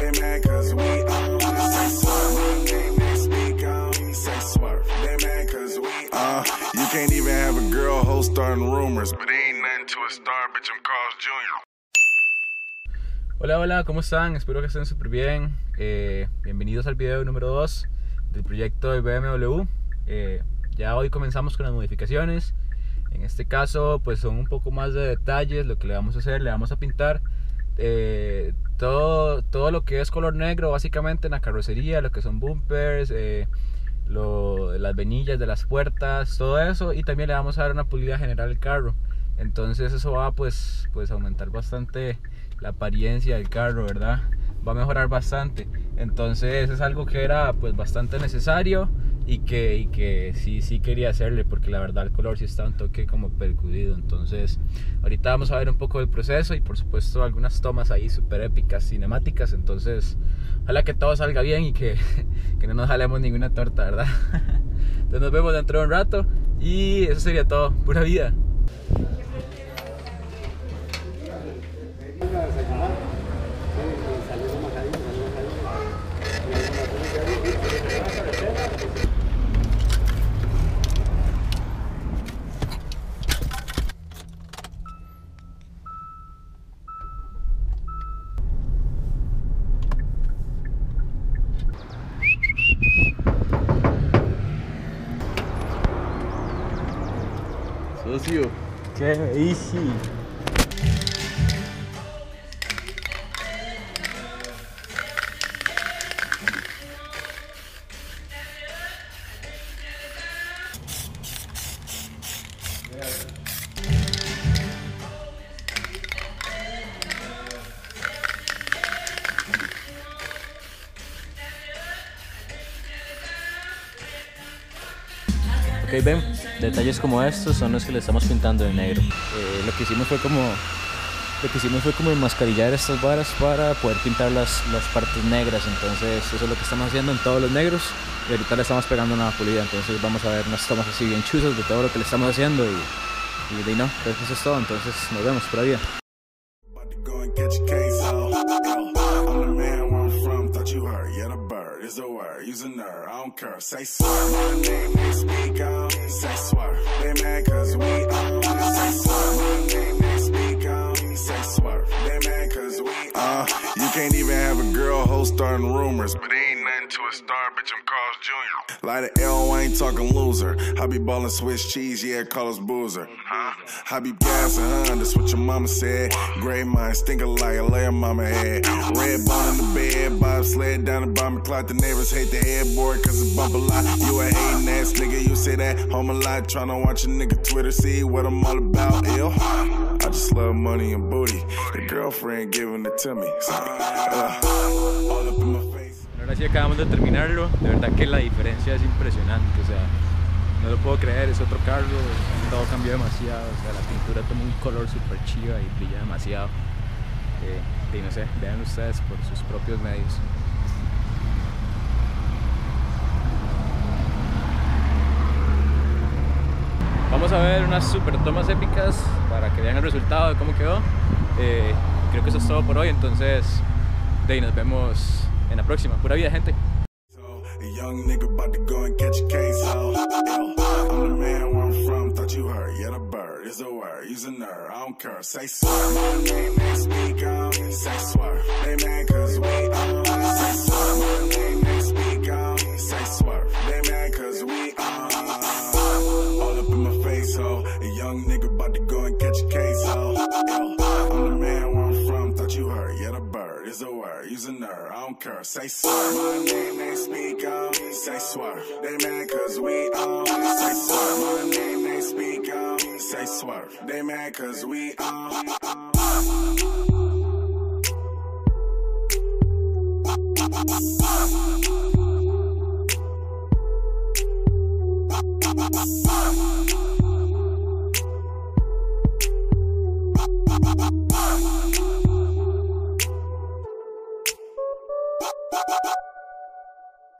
They mad cause we on. Say swerve. Speak on. Say swerve. They mad cause we Uh, you can't even have a girl host starting rumors. But ain't nothing to a star, bitch. I'm Carl's Jr. Hola, hola, ¿cómo están? Espero que estén súper bien. Eh, bienvenidos al video número 2 del proyecto de BMW. Eh, ya hoy comenzamos con las modificaciones. En este caso, pues son un poco más de detalles lo que le vamos a hacer. Le vamos a pintar eh, todo, todo lo que es color negro, básicamente en la carrocería, lo que son bumpers, eh, las venillas de las puertas, todo eso. Y también le vamos a dar una pulida general al carro. Entonces eso va pues, pues aumentar bastante la apariencia del carro, ¿verdad? Va a mejorar bastante. Entonces es algo que era pues bastante necesario y que, y que sí, sí quería hacerle porque la verdad el color sí está un toque como percudido. Entonces ahorita vamos a ver un poco del proceso y por supuesto algunas tomas ahí súper épicas, cinemáticas. Entonces ojalá que todo salga bien y que, que no nos jalemos ninguna torta, ¿verdad? Entonces nos vemos dentro de un rato y eso sería todo. Pura vida. Luzio. Que é isso? Ok, ven, detalles como estos son los que le estamos pintando de negro. Eh, lo que hicimos fue como lo que hicimos fue como enmascarillar estas varas para poder pintar las, las partes negras. Entonces eso es lo que estamos haciendo en todos los negros. Y ahorita le estamos pegando una pulida. Entonces vamos a ver unas tomas así bien chuzas de todo lo que le estamos haciendo. Y, y de ahí no, pues eso es todo. Entonces nos vemos por ahí. Use a nerd. I don't care. Say swerve. My name they speak. Say swerve. They mad cause we. Say swerve. My name they speak on. Say swerve. They mad cause we Uh, you can't even have a girl host starting rumors. But to a star, bitch. I'm Carl's Jr. The L, I ain't talking loser. I be ballin' Swiss cheese, yeah, call us boozer. I be gassing, huh? That's what your mama said. Gray mind, stink like a layer mama had. Red bone in the bed, Bob sled down the bomber clock. The neighbors hate the headboard cause it bump a lot. You a hating ass nigga, you say that home a lot. Tryna watch a nigga Twitter, see what I'm all about. Ill. I just love money and booty. The girlfriend giving it to me. So, uh, all up in my. Ahora acabamos de terminarlo. De verdad que la diferencia es impresionante. O sea, no lo puedo creer. Es otro carro. Todo cambió demasiado. O sea, la pintura toma un color súper chiva y brilla demasiado. Eh, y no sé, vean ustedes por sus propios medios. Vamos a ver unas super tomas épicas para que vean el resultado de cómo quedó. Eh, creo que eso es todo por hoy. Entonces, de ahí nos vemos en la próxima. Pura vida, gente. The a word. Use a nerd, I don't care. Say swerve. My name they speak on. Say swerve. They mad cause we on. Say swerve. My name they speak on. Say swerve. They mad cause we on.